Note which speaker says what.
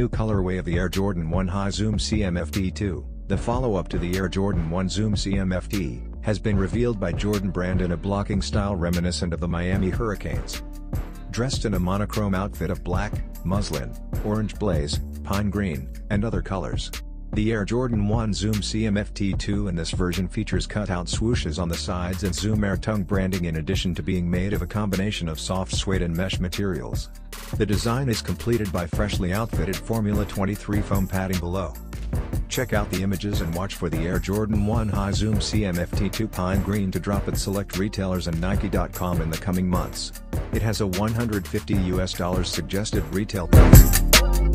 Speaker 1: new colorway of the Air Jordan 1 High Zoom CMFT 2, the follow-up to the Air Jordan 1 Zoom CMFT, has been revealed by Jordan Brand in a blocking style reminiscent of the Miami Hurricanes. Dressed in a monochrome outfit of black, muslin, orange blaze, pine green, and other colors. The Air Jordan 1 Zoom CMFT2 in this version features cutout swooshes on the sides and Zoom Air tongue branding in addition to being made of a combination of soft suede and mesh materials. The design is completed by freshly outfitted Formula 23 foam padding below. Check out the images and watch for the Air Jordan 1 High Zoom CMFT2 Pine Green to drop at select retailers and Nike.com in the coming months. It has a 150 US dollars suggested retail price.